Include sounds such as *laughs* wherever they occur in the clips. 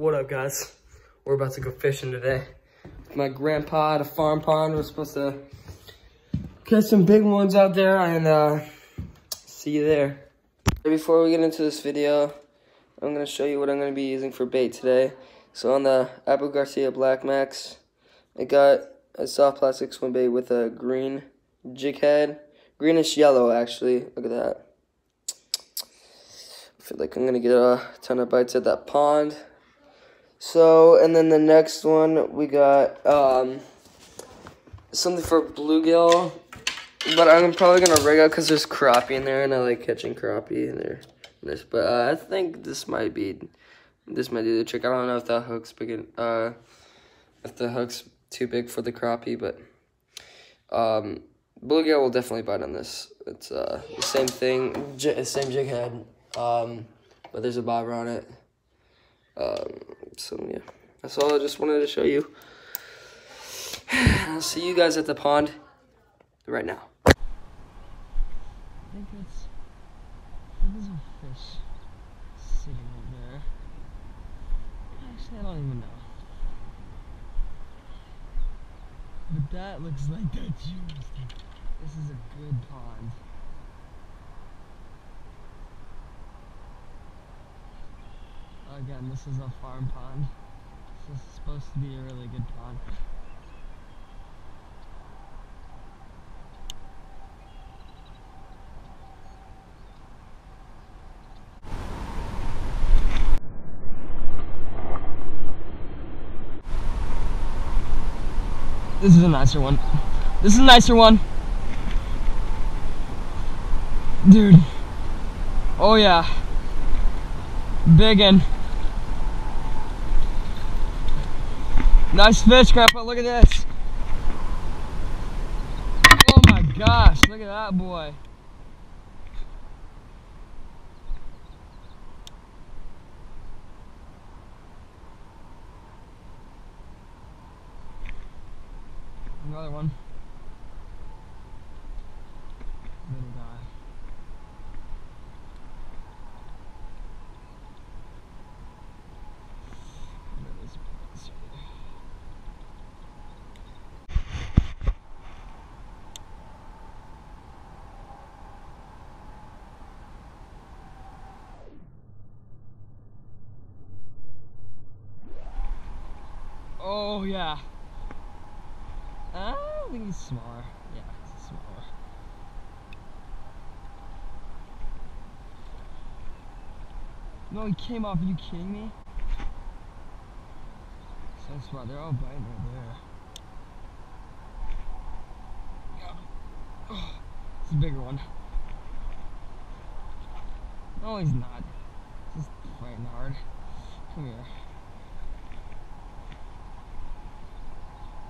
What up, guys? We're about to go fishing today. My grandpa at a farm pond. We're supposed to catch some big ones out there and uh, see you there. Before we get into this video, I'm going to show you what I'm going to be using for bait today. So on the Abu Garcia Black Max, I got a soft plastic swim bait with a green jig head. Greenish yellow, actually. Look at that. I feel like I'm going to get a ton of bites at that pond. So, and then the next one, we got um, something for bluegill. But I'm probably going to rig out because there's crappie in there, and I like catching crappie in there. This, but uh, I think this might be, this might do the trick. I don't know if that hook's big, uh, if the hook's too big for the crappie, but um, bluegill will definitely bite on this. It's uh, the same thing, j same jig head, um, but there's a bobber on it. Um, so yeah, that's all I just wanted to show you. I'll see you guys at the pond right now. I think a fish sitting right there. Don't even know. But that looks like that juice. This is a good pond. Again, this is a farm pond. This is supposed to be a really good pond. This is a nicer one. This is a nicer one. Dude. Oh yeah. Big one. Nice fish, Grandpa. Look at this. Oh my gosh. Look at that boy. Another one. Little guy. Look at this place right here. Oh yeah. Uh, I think he's smaller. Yeah, he's smaller. No, he came off. Are you kidding me? So smart. They're all biting right there. Yeah. Oh, it's a bigger one. No, he's not. He's just fighting hard. Come here.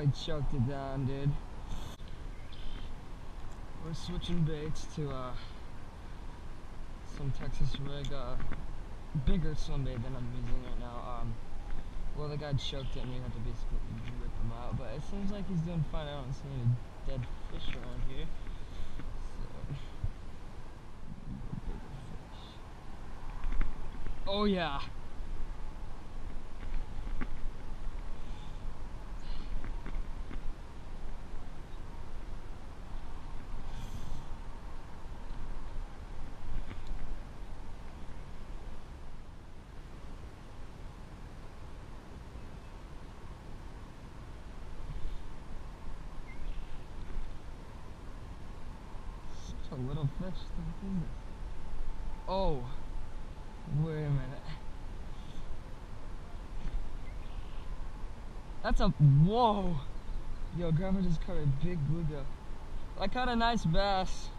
He choked it down, dude. We're switching baits to uh, some Texas rig, uh, bigger swim bait than I'm using right now. Um, well, the guy choked it and we had to basically rip him out, but it seems like he's doing fine. I don't see any dead fish around here. So. Oh yeah. A little fish. At this. Oh, wait a minute. That's a whoa. Yo, grandma just caught a big bluegill. I caught a nice bass.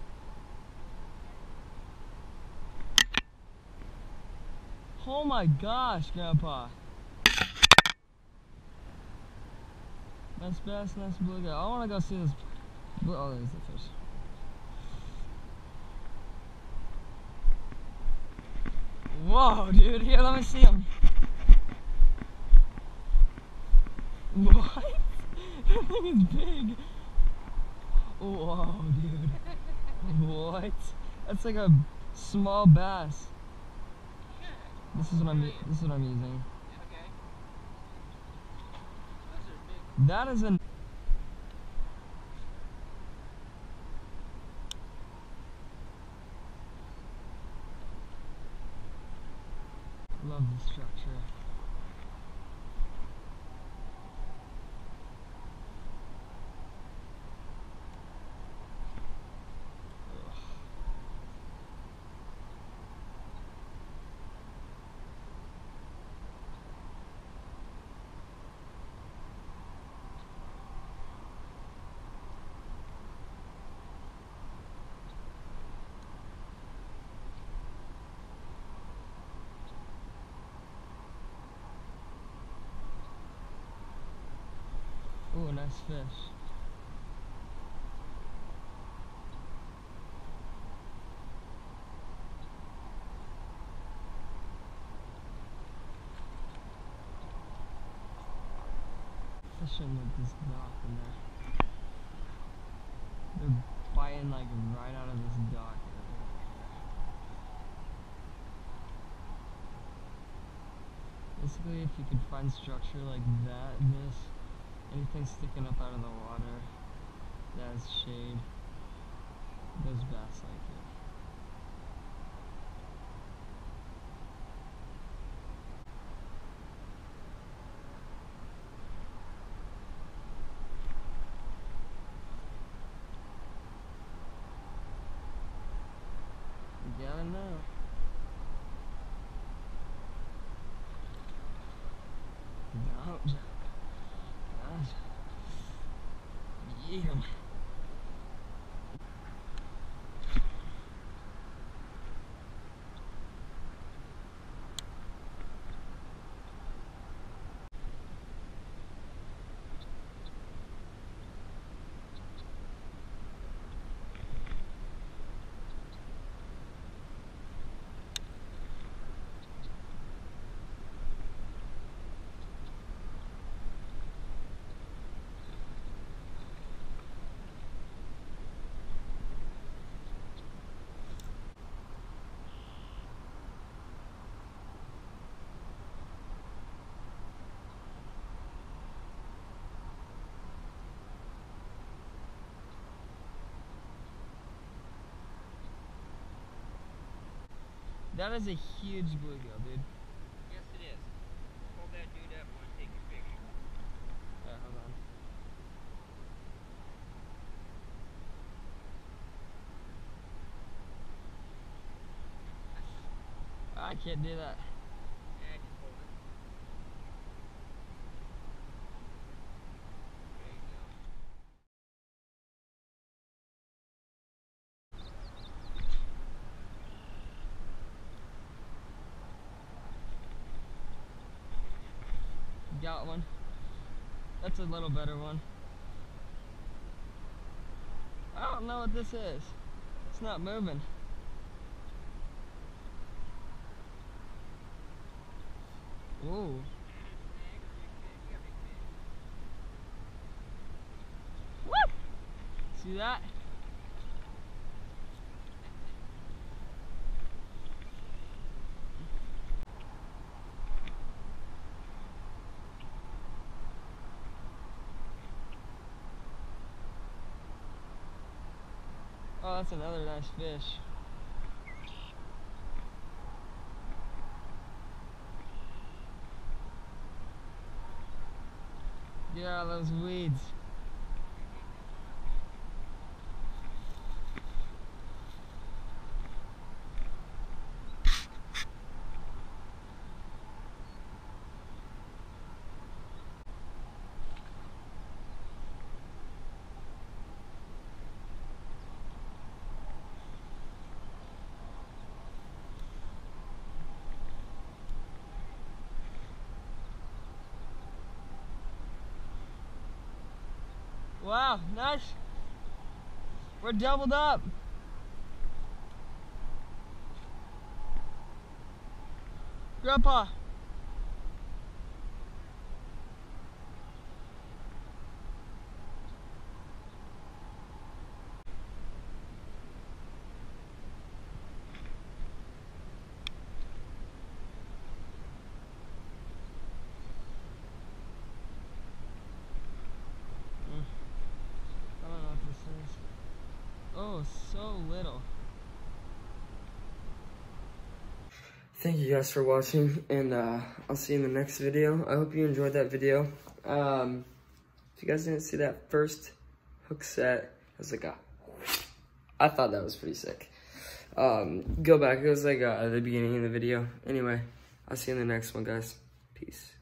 Oh my gosh, Grandpa. Nice bass, nice bluegill. I want to go see this. Oh, there's the fish. Whoa, dude. Here, let me see him. What? *laughs* that thing is big. Whoa, dude. What? That's like a small bass. This is what I'm. This is what I'm using. That is an. Love the structure. With this dock in there. They're biting like right out of this dock. Basically, if you could find structure like that, this, anything sticking up out of the water. That has shade, those bass like it. You gotta know. Don't jump. Don't jump. Yeah. That is a huge bluegill, dude. Yes, it is. Hold that dude up and take your picture. Alright, hold on. I can't do that. Yeah, just hold it. There you go. Got one. That's a little better one. I don't know what this is. It's not moving. Ooh. See that? That's another nice fish. Yeah, those weeds. Wow, nice. We're doubled up. Grandpa. I don't know what this is. Oh, so little. Thank you guys for watching, and uh, I'll see you in the next video. I hope you enjoyed that video. Um, if you guys didn't see that first hook set, it was like a, I thought that was pretty sick. Um, go back, it was like uh, the beginning of the video. Anyway, I'll see you in the next one, guys. Peace.